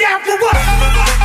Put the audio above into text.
down for what?